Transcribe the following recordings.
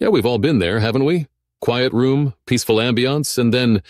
Yeah, we've all been there, haven't we? Quiet room, peaceful ambiance, and then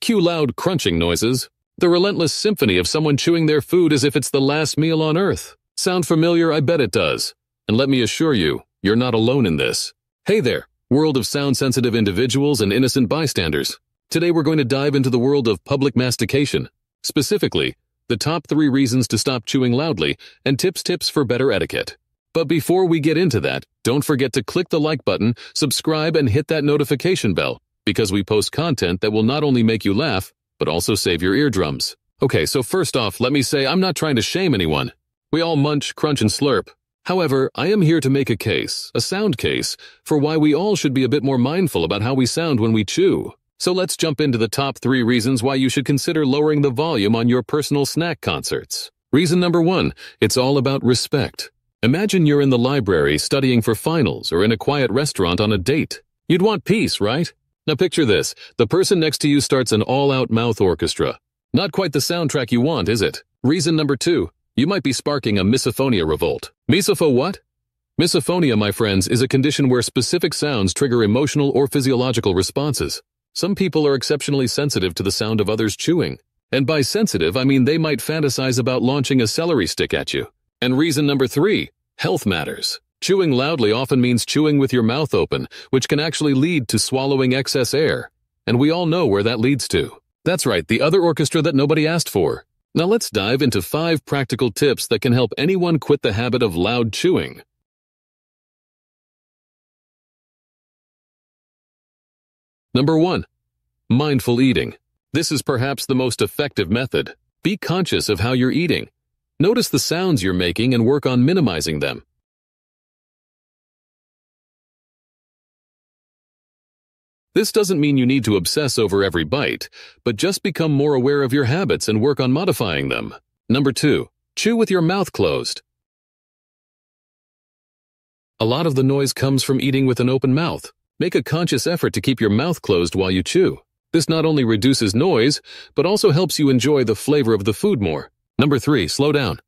cue loud crunching noises. The relentless symphony of someone chewing their food as if it's the last meal on earth. Sound familiar? I bet it does. And let me assure you, you're not alone in this. Hey there, world of sound-sensitive individuals and innocent bystanders. Today we're going to dive into the world of public mastication. Specifically, the top three reasons to stop chewing loudly and tips tips for better etiquette. But before we get into that, don't forget to click the like button, subscribe, and hit that notification bell, because we post content that will not only make you laugh, but also save your eardrums. Okay, so first off, let me say I'm not trying to shame anyone. We all munch, crunch, and slurp. However, I am here to make a case, a sound case, for why we all should be a bit more mindful about how we sound when we chew. So let's jump into the top three reasons why you should consider lowering the volume on your personal snack concerts. Reason number one, it's all about respect. Imagine you're in the library studying for finals or in a quiet restaurant on a date. You'd want peace, right? Now picture this. The person next to you starts an all-out mouth orchestra. Not quite the soundtrack you want, is it? Reason number two. You might be sparking a misophonia revolt. Misopho what? Misophonia, my friends, is a condition where specific sounds trigger emotional or physiological responses. Some people are exceptionally sensitive to the sound of others chewing. And by sensitive, I mean they might fantasize about launching a celery stick at you. And reason number three, health matters. Chewing loudly often means chewing with your mouth open, which can actually lead to swallowing excess air. And we all know where that leads to. That's right, the other orchestra that nobody asked for. Now let's dive into five practical tips that can help anyone quit the habit of loud chewing. Number one, mindful eating. This is perhaps the most effective method. Be conscious of how you're eating. Notice the sounds you're making and work on minimizing them. This doesn't mean you need to obsess over every bite, but just become more aware of your habits and work on modifying them. Number two, chew with your mouth closed. A lot of the noise comes from eating with an open mouth. Make a conscious effort to keep your mouth closed while you chew. This not only reduces noise, but also helps you enjoy the flavor of the food more. Number three, slow down.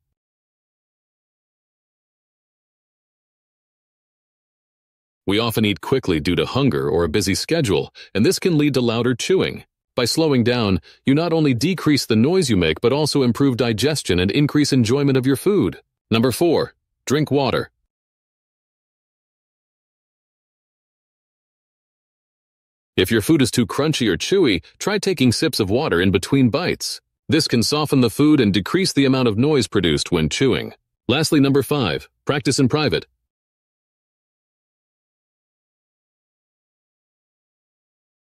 We often eat quickly due to hunger or a busy schedule, and this can lead to louder chewing. By slowing down, you not only decrease the noise you make, but also improve digestion and increase enjoyment of your food. Number four, drink water. If your food is too crunchy or chewy, try taking sips of water in between bites. This can soften the food and decrease the amount of noise produced when chewing. Lastly, number five, practice in private.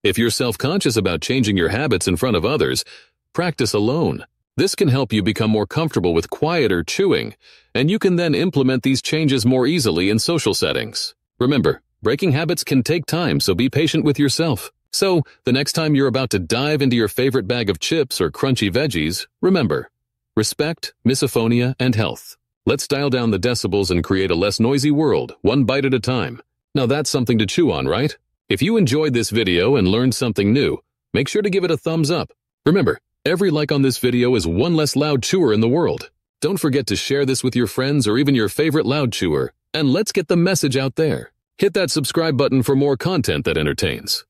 If you're self-conscious about changing your habits in front of others, practice alone. This can help you become more comfortable with quieter chewing, and you can then implement these changes more easily in social settings. Remember, breaking habits can take time, so be patient with yourself. So, the next time you're about to dive into your favorite bag of chips or crunchy veggies, remember, respect, misophonia, and health. Let's dial down the decibels and create a less noisy world, one bite at a time. Now that's something to chew on, right? If you enjoyed this video and learned something new, make sure to give it a thumbs up. Remember, every like on this video is one less loud chewer in the world. Don't forget to share this with your friends or even your favorite loud chewer, and let's get the message out there. Hit that subscribe button for more content that entertains.